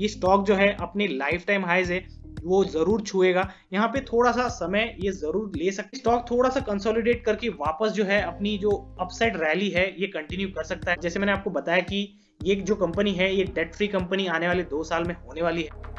ये स्टॉक जो है अपने लाइफ टाइम हाइज है, वो ज़रूर छुएगा। यहाँ पे थोड़ा सा समय ये ज़रूर ले सकते स्टॉक थोड़ा सा कंसोलिडेट करके वापस जो है अपनी जो अपसाइड रैली है, ये कंटिन्यू कर सकता है। जैसे मैंने आपको बताया कि ये जो कंपनी है, ये डेट फ्री कंपनी आने वाले दो साल में होने वाली है।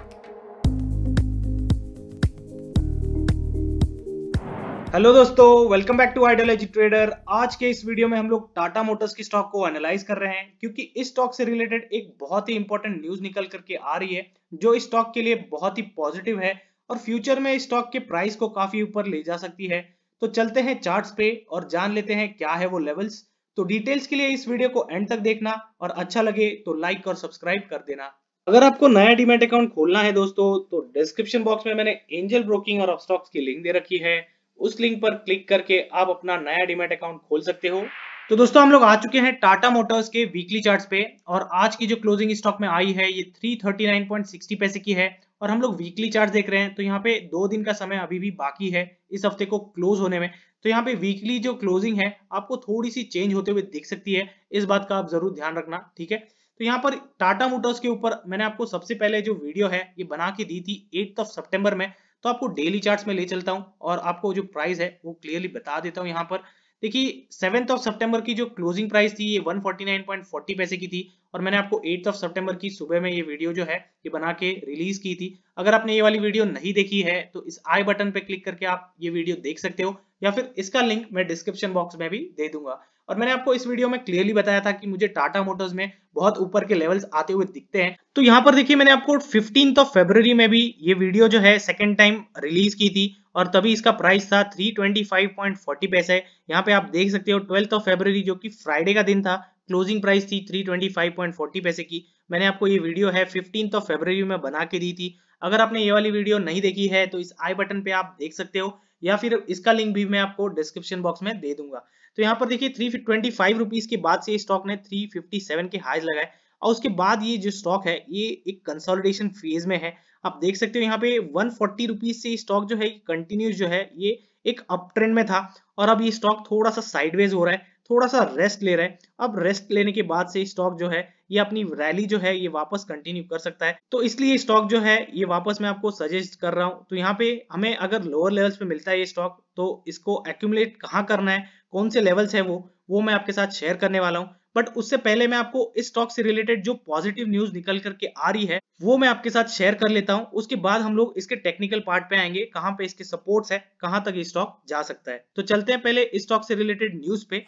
हेलो दोस्तों welcome back to ideology trader आज के इस वीडियो में हम लोग टाटा मोटर्स की स्टॉक को एनालाइज कर रहे हैं, क्योंकि इस स्टॉक से रिलेटेड एक बहुत ही इंपॉर्टेंट न्यूज़ निकल करके आ रही है, जो इस स्टॉक के लिए बहुत ही पॉजिटिव है और फ्यूचर में इस स्टॉक के प्राइस को काफ़ी ऊपर ले जा सकती है। तो चलते हैं चार्ट पे और जान लेते हैं क्या है वो लेवल्स तो डिटेल्स के लिए इस वीडियो को एंड तक देखना और अच्छा लगे तो लाइक और सब्सक्राइब कर देना। अगर आपको नया डीमेट अकाउंट खोलना है दोस्तों तो डिस्क्रिप्शन बॉक्स में मैंने एंजल ब्रोकिंग और अपस्टॉक्स की लिंक दे रखी है। उस लिंक पर क्लिक करके आप अपना नया डीमेट अकाउंट खोल सकते हो। तो दोस्तों, हम लोग आ चुके हैं टाटा मोटर्स के वीकली चार्ट्स पे और आज की जो क्लोजिंग स्टॉक में आई है, ये 339.60 पैसे की है और हम लोग वीकली चार्ट देख रहे हैं। तो यहाँ पे दो दिन का समय अभी भी बाकी है इस हफ़्ते को क्लोज होने में। तो यहाँ पे वीकली जो क्लोजिंग है, आपको थोड़ी सी चेंज होते हुए दिख सकती है। इस बात का आप ज़रूर ध्यान रखना, ठीक है? तो यहाँ पर टाटा मोटर्स के ऊपर मैंने आपको सबसे पहले जो वीडियो है, ये बना के दी थी एट्थ ऑफ़ सितंबर में। तो आपको डेली चार्ट्स में ले चलता हूँ और आपको जो प्राइस है, वो क्लियरली बता देता हूँ यहाँ पर। देखिए सेवेंथ ऑफ़ सितंबर की जो क्लोजिंग प्राइस थी, ये 149.40 पैसे की थी और मैंने आपको एट्थ ऑफ़ सितंबर की सुबह में ये वीडियो जो है, ये बना के रिलीज़ की थी। अगर आपने ये वाली वीडियो नहीं देखी है तो इस आई बटन पे क्लिक करके आप ये वीडियो देख सकते हो या फिर इसका लिंक मैं डिस्क्रिप्शन बॉक्स में भी दे दूँगा। और मैंने आपको इस वीडियो में क्लियरली बताया था कि मुझे टाटा मोटर्स में बहुत ऊपर के लेवल्स आते हुए दिखते हैं। तो यहाँ पर देखिए मैंने आपको फिफ्टींथ ऑफ़ फेब्रवरी में भी ये वीडियो जो है सेकेंड टाइम रिलीज़ की थी और तभी इसका प्राइस था 325.40 पैसे यहाँ पे आप देख सकते हो ट्वेल्थ ऑफ़ फेब्रवरी जो कि फ्राइडे का दिन था क्लोजिंग प्राइस थी 325.40 पैसे की। मैंने आपको ये वीडियो है फिफ्टींथ ऑफ़ फेब्रवरी में बना के दी थी। अगर आपने ये वाली वीडियो नहीं देखी है तो इस आई बटन पे आप देख सकते हो या फिर इसका लिंक भी मैं आपको डिस्क्रिप्शन बॉक्स में दे दूँगा। तो यहाँ पर देखिए थ्री ट्वेंटी फाइव रुपीज़ के बाद से स्टॉक ने थ्री फिफ्टी सेवन के हाइज लगाए। और उसके बाद ये जो स्टॉक है, ये एक कंसोलिडेशन फ़ेज़ में है। आप देख सकते हो यहाँ पे वन फोर्टी रुपीज़ से स्टॉक जो है कंटिन्यूस जो है, ये एक अप ट्रेंड में था। और अब ये स्टॉक थोड़ा सा साइडवेज हो रहा है। थोड़ा सा रेस्ट ले रहा है। अब रेस्ट लेने के बाद से स्टॉक जो है, ये अपनी रैली जो है, ये वापस कंटिन्यू कर सकता है। तो इसलिए स्टॉक जो है, ये वापस मैं आपको सजेस्ट कर रहा हूँ। तो यहाँ पे हमें अगर लोअर लेवल्स पे मिलता है ये स्टॉक तो इसको एक्यूमुलेट कहाँ करना है? कौन से लेवल्स है वो? वो मैं आपके साथ शेयर करने वाला हूँ। बट उससे पहले मैं आपको इस स्टॉक से रिलेटेड जो पॉजिटिव न्यूज़ निकल करके आ रही है, वो मैं आपके साथ शेयर कर लेता हूँ। उसके बाद हम लोग इसके टेक्निकल पार्ट पे आएँगे, कहाँ पे इसके सपोर्ट्स है, कहाँ तक ये स्टॉक जा सकता है। तो चलते हैं पहले इस स्टॉक से रिलेटेड न्यूज़ पे।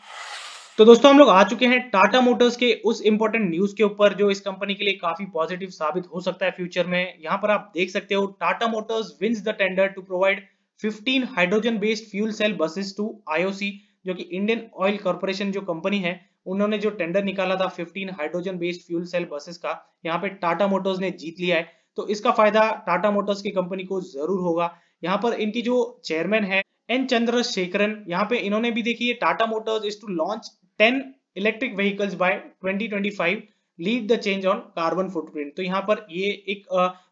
तो दोस्तों, हम लोग आ चुके हैं टाटा मोटर्स के उस इंपॉर्टेंट न्यूज़ के ऊपर, जो इस कंपनी के लिए काफ़ी पॉजिटिव साबित हो सकता है फ्यूचर में। यहाँ पर आप देख सकते हो Tata Motors wins the tender to provide 15 hydrogen based fuel cell buses to IOC जो कि इंडियन ऑयल कॉर्पोरेशन जो कंपनी है उन्होंने जो टेंडर निकाला था 15 hydrogen based fuel cell buses का, यहाँ पे टाटा मोटर्स ने जीत लिया है। तो इसका फ़ायदा टाटा मोटर्स की कंपनी को ज़रूर होगा। यहाँ पर इनकी जो चेयरमैन है एन चंद्रशेखरन, यहाँ पे इन्होंने भी देखी Tata Motors is to launch ten electric vehicles by 2025 lead the change on carbon footprint तो यहाँ पर ये एक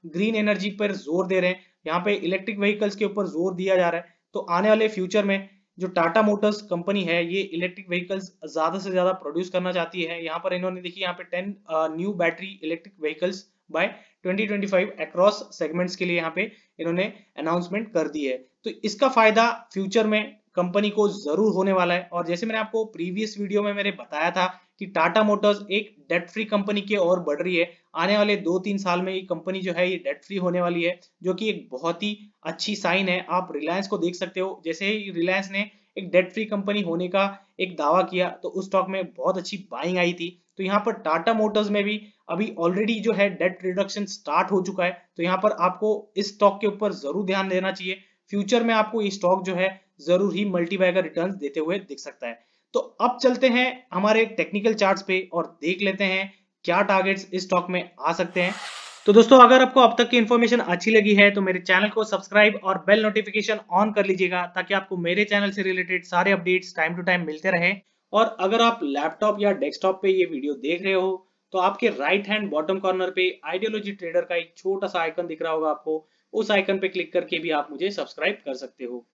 ग्रीन एनर्जी पर ज़ोर दे रहे हैं। यहाँ पे इलेक्ट्रिक व्हीकल्स के ऊपर ज़ोर दिया जा रहा है। तो आने वाले फ्यूचर में जो टाटा मोटर्स कंपनी है, ये इलेक्ट्रिक व्हीकल्स ज़्यादा से ज़्यादा प्रोड्यूस करना चाहती है। यहाँ पर इन्होंने देखिए, यहाँ पे ten new battery electric vehicles by 2025 across segments के लिए यहाँ पे इन्होंने अनाउंसमेंट कर दी है। तो इसका फ़ायदा फ्यूचर में कंपनी को ज़रूर होने वाला है। और जैसे मैंने आपको प्रीवियस वीडियो में मैंने बताया था कि टाटा मोटर्स एक डेट फ्री कंपनी की ओर बढ़ रही है। आने वाले दो तीन साल में ये कंपनी जो है ये डेट फ्री होने वाली है, जो कि एक बहुत ही अच्छी साइन है। आप रिलायंस को देख सकते हो। जैसे ही रिलायंस ने एक डेट फ्री कंपनी होने का एक दावा किया तो उस स्टॉक में बहुत अच्छी बाइंग आई थी। तो यहाँ पर टाटा मोटर्स में भी अभी ऑलरेडी जो है डेट रिडक्शन स्टार्ट हो चुका है। तो यहाँ पर आपको इस स्टॉक के ऊपर ज़रूर ध्यान देना चाहिए। फ्यूचर में आपको ये स्टॉक जो है ज़रूर ही मल्टीबाइगर रिटर्न देते हुए दिख सकता है। तो अब चलते हैं हमारे टेक्निकल चार्ट्स पे और देख लेते हैं क्या टारगेट्स इस स्टॉक में आ सकते हैं। तो दोस्तों, अगर आपको अब तक की इन्फॉर्मेशन अच्छी लगी है तो मेरे चैनल को सब्सक्राइब और बेल नोटिफिकेशन ऑन कर लीजिएगा, ताकि आपको मेरे चैनल से रिलेटेड सारे अपडेट्स टाइम टू टाइम मिलते रहे। और अगर आप लैपटॉप या डेस्कटॉप पे ये वीडियो देख रहे हो तो आपके राइट हैंड बॉटम कॉर्नर पे आइडियोलॉजी ट्रेडर का एक छोटा सा आइकन दिख रहा होगा आपको, उस आइकन पे क्लिक करके भी आप मुझे सब्सक्राइब कर सकते हो।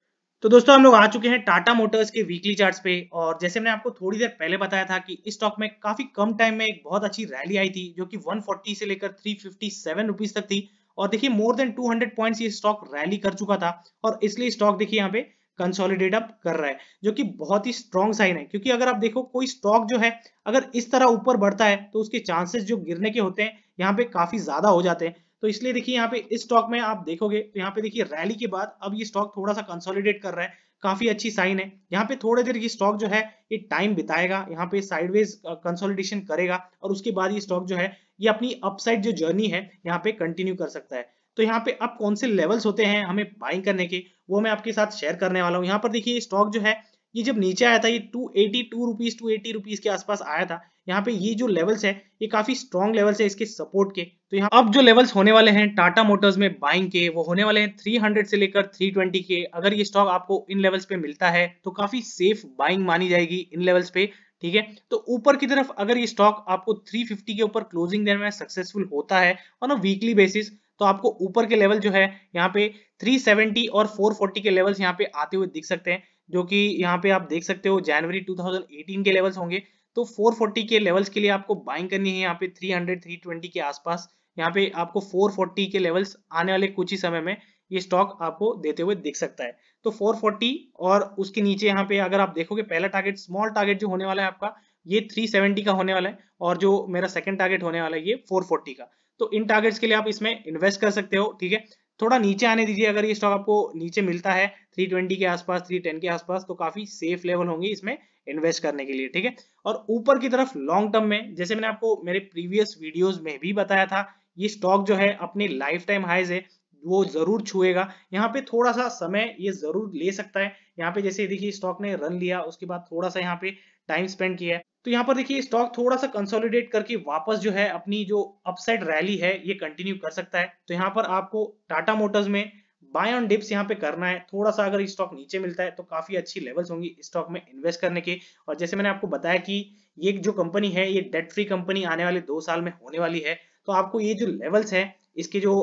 तो दोस्तों, हम लोग आ चुके हैं टाटा मोटर्स के वीकली चार्ट्स पे। और जैसे मैंने आपको थोड़ी देर पहले बताया था कि इस स्टॉक में काफ़ी कम टाइम में एक बहुत अच्छी रैली आई थी, जो कि 140 से लेकर 357 रुपीस तक थी। और देखिए मोर देन 200 पॉइंट्स ये स्टॉक रैली कर चुका था। और इसलिए स्टॉक देखिए यहाँ पे कंसोलिडेट अप कर रहा है, जो कि बहुत ही स्ट्रॉन्ग साइन है। क्योंकि अगर आप देखो, कोई स्टॉक जो है, अगर इस तरह ऊपर बढ़ता है तो उसके चांसेस जो गिरने के होते हैं, यहाँ पे काफ़ी ज़्यादा हो जाते हैं। तो इसलिए देखिए यहाँ पे इस स्टॉक में आप देखोगे तो यहाँ पे देखिए रैली के बाद अब ये स्टॉक थोड़ा सा कंसोलिडेट कर रहा है, काफ़ी अच्छी साइन है। यहाँ पे थोड़े देर ये स्टॉक जो है, ये टाइम बिताएगा, यहाँ पे साइडवेज कंसोलिडेशन करेगा और उसके बाद ये स्टॉक जो है, ये अपनी अपसाइड जो जर्नी है, यहाँ पे कंटिन्यू कर सकता है। तो यहाँ पे अब कौन से लेवल्स होते हैं हमें बाइंग करने के, वो मैं आपके साथ शेयर करने वाला हूँ। यहाँ पर देखिए स्टॉक जो है ये जब नीचे आया था, ये two eighty two rupees two eighty rupees के आसपास आया था, यहाँ पे ये जो लेवल्स है, ये काफ़ी स्ट्रॉन्ग लेवल्स है इसके सपोर्ट के। तो यहाँ अब जो लेवल्स होने वाले हैं टाटा मोटर्स में बाइंग के, वो होने वाले हैं 300 से लेकर 320 के। अगर ये स्टॉक आपको इन लेवल्स पे मिलता है तो काफ़ी सेफ़ बाइंग मानी जाएगी इन लेवल्स पे, ठीक है? तो ऊपर की तरफ़ अगर ये स्टॉक आपको 350 के ऊपर क्लोजिंग देने में सक्सेसफुल होता है ऑन अ वीकली बेसिस तो आपको ऊपर के लेवल जो है, यहाँ पे 370 और 440 के लेवल्स यहाँ पे आते हुए दिख सकते हैं। जो कि यहाँ पे आप देख सकते हो जनवरी 2018 के लेवल्स होंगे। तो 440 के लेवल्स के लिए आपको बाइंग करनी है यहाँ पे 300 320 के आसपास। यहाँ पे आपको 440 के लेवल्स आने वाले कुछ ही समय में ये स्टॉक आपको देते हुए दिख सकता है। तो 440 और उसके नीचे यहाँ पे अगर आप देखोगे, पहला टारगेट स्मॉल टारगेट जो होने वाला है आपका, ये 370 का होने वाला है और जो मेरा सेकंड टारगेट होने वाला है ये 440 का। तो इन टारगेट्स के लिए आप इसमें इन्वेस्ट कर सकते हो, ठीक है? थोड़ा नीचे आने दीजिए, अगर ये स्टॉक आपको नीचे मिलता है 320 के आसपास 310 के आसपास तो काफ़ी सेफ़ लेवल होंगे इसमें इन्वेस्ट करने के लिए, ठीक है? और ऊपर की तरफ़ लॉन्ग टर्म में, जैसे मैंने आपको मेरे प्रीवियस वीडियोस में भी बताया था, ये स्टॉक जो है अपने लाइफ टाइम हाइज है, वो ज़रूर छुएगा। यहाँ पे थोड़ा सा समय ये ज़रूर ले सकता है। यहाँ पे जैसे देखिए स्टॉक ने रन लिया, उसके बाद थोड़ा सा यहाँ पे टाइम स्पेंड किया तो यहाँ पर देखिए स्टॉक थोड़ा सा कंसोलिडेट करके वापस जो है, अपनी जो अपसाइड रैली है, ये कंटिन्यू कर सकता है। तो यहाँ पर आपको टाटा मोटर्स में बाय ऑन डिप्स यहाँ पे करना है। थोड़ा सा अगर स्टॉक नीचे मिलता है तो काफ़ी अच्छी लेवल्स होंगी स्टॉक में इन्वेस्ट करने के। और जैसे मैंने आपको बताया कि ये जो कंपनी है, ये डेट फ्री कंपनी आने वाले दो साल में होने वाली है तो आपको ये जो लेवल्स है इसके जो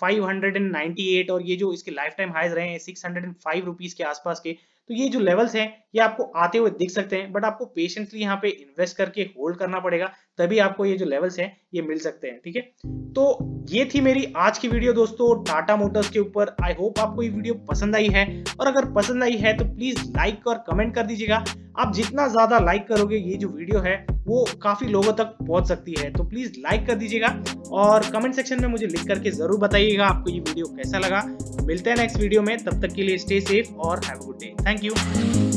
five hundred and ninety eight और ये जो इसके लाइफ टाइम हाइज रहे हैं six hundred and five rupees के आसपास के तो ये जो लेवल्स हैं, ये आपको आते हुए दिख सकते हैं बट आपको पेशेंटली यहाँ पे इन्वेस्ट करके होल्ड करना पड़ेगा, तभी आपको ये जो लेवल्स हैं, ये मिल सकते हैं, ठीक है? तो ये थी मेरी आज की वीडियो दोस्तों टाटा मोटर्स के ऊपर। आई होप आपको ये वीडियो पसंद आई है, और अगर पसंद आई है तो प्लीज़ लाइक और कमेंट कर दीजिएगा। आप जितना ज़्यादा लाइक करोगे, ये जो वीडियो है, वो काफ़ी लोगों तक पहुँच सकती है। तो प्लीज़ लाइक कर दीजिएगा और कमेंट सेक्शन में मुझे लिख करके ज़रूर बताइएगा आपको ये वीडियो कैसा लगा। मिलते हैं नेक्स्ट वीडियो में, तब तक के लिए स्टे सेफ़ और have good day thank you